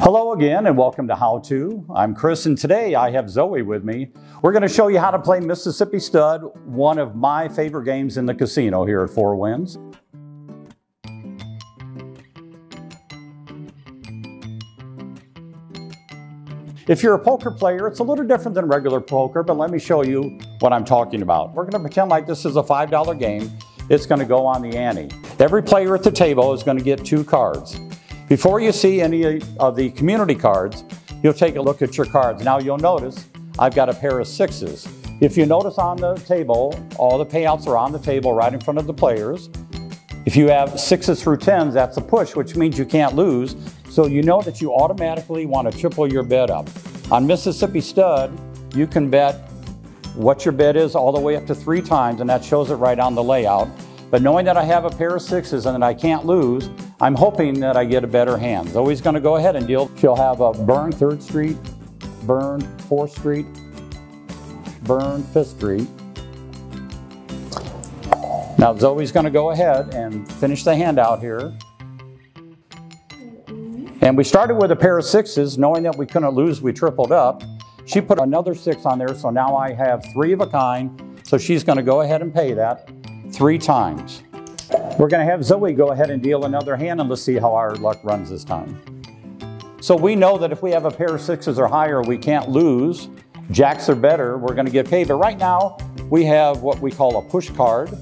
Hello again and welcome to How To. I'm Chris and today I have Zoe with me. We're going to show you how to play Mississippi Stud, one of my favorite games in the casino here at Four Winds. If you're a poker player, it's a little different than regular poker, but let me show you what I'm talking about. We're going to pretend like this is a $5 game. It's going to go on the ante. Every player at the table is going to get two cards. Before you see any of the community cards, you'll take a look at your cards. Now you'll notice I've got a pair of sixes. If you notice on the table, all the payouts are on the table right in front of the players. If you have sixes through tens, that's a push, which means you can't lose. So you know that you automatically want to triple your bet up. On Mississippi Stud, you can bet what your bet is all the way up to three times, and that shows it right on the layout. But knowing that I have a pair of sixes and that I can't lose, I'm hoping that I get a better hand. Zoe's gonna go ahead and deal. She'll have a burn 3rd Street, burn 4th Street, burn 5th Street. Now Zoe's gonna go ahead and finish the handout here. And we started with a pair of sixes, knowing that we couldn't lose, we tripled up. She put another six on there, so now I have three of a kind. So she's gonna go ahead and pay that three times. We're going to have Zoe go ahead and deal another hand and let's see how our luck runs this time. So we know that if we have a pair of sixes or higher, we can't lose. Jacks are better, we're going to get paid. But right now, we have what we call a push card,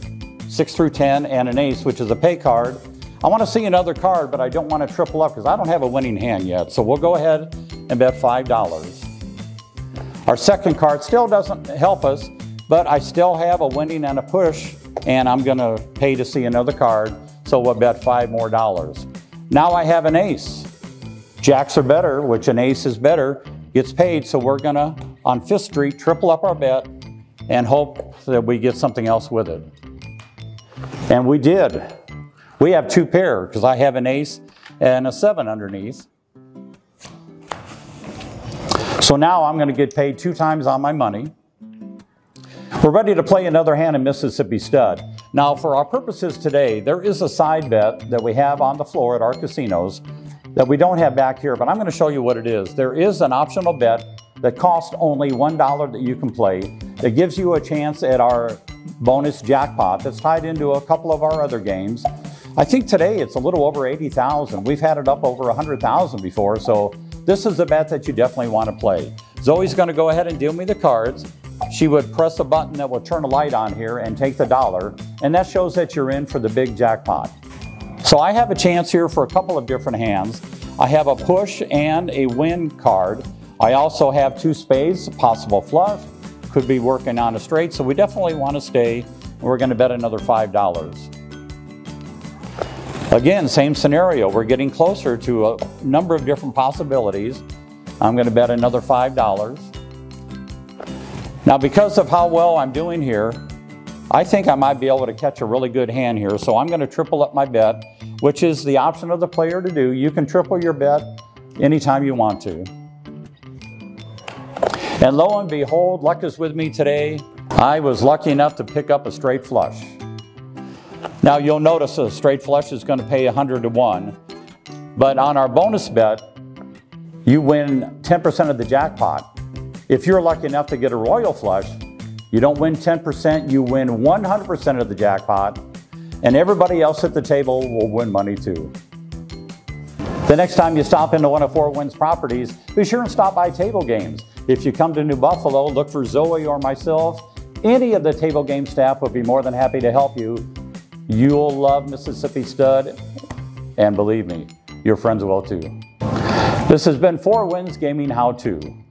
6 through 10, and an ace, which is a pay card. I want to see another card, but I don't want to triple up because I don't have a winning hand yet. So we'll go ahead and bet $5. Our second card still doesn't help us, but I still have a winning and a push and I'm gonna pay to see another card, so we'll bet five more dollars. Now I have an ace. Jacks are better, which an ace is better, gets paid, so we're gonna, on Fifth Street, triple up our bet and hope that we get something else with it. And we did. We have two pair, because I have an ace and a seven underneath. So now I'm gonna get paid two times on my money. We're ready to play another hand in Mississippi Stud. Now, for our purposes today, there is a side bet that we have on the floor at our casinos that we don't have back here, but I'm going to show you what it is. There is an optional bet that costs only $1 that you can play that gives you a chance at our bonus jackpot that's tied into a couple of our other games. I think today it's a little over 80,000. We've had it up over 100,000 before, so this is a bet that you definitely want to play. Zoe's going to go ahead and deal me the cards she would press a button that will turn a light on here and take the dollar, and that shows that you're in for the big jackpot. So I have a chance here for a couple of different hands. I have a push and a win card. I also have two spades, a possible flush, could be working on a straight, so we definitely want to stay. We're going to bet another $5. Again, same scenario. We're getting closer to a number of different possibilities. I'm going to bet another $5. Now because of how well I'm doing here, I think I might be able to catch a really good hand here. So I'm gonna triple up my bet, which is the option of the player to do. You can triple your bet anytime you want to. And lo and behold, luck is with me today. I was lucky enough to pick up a straight flush. Now you'll notice a straight flush is gonna pay 100 to one, but on our bonus bet, you win 10% of the jackpot. If you're lucky enough to get a royal flush, you don't win 10%, you win 100% of the jackpot, and everybody else at the table will win money too. The next time you stop into one of Four Winds properties, be sure and stop by Table Games. If you come to New Buffalo, look for Zoe or myself. Any of the Table Game staff would be more than happy to help you. You'll love Mississippi Stud, and believe me, your friends will too. This has been Four Winds Gaming How To.